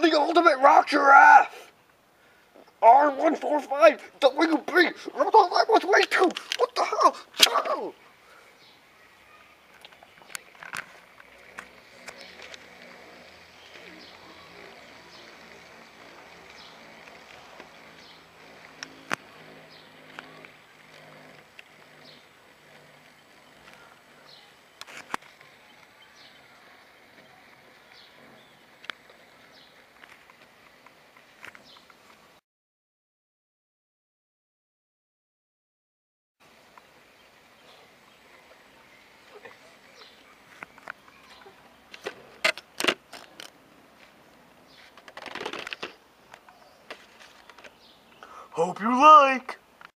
the ultimate rock giraffe. R145, WB, Hope you like.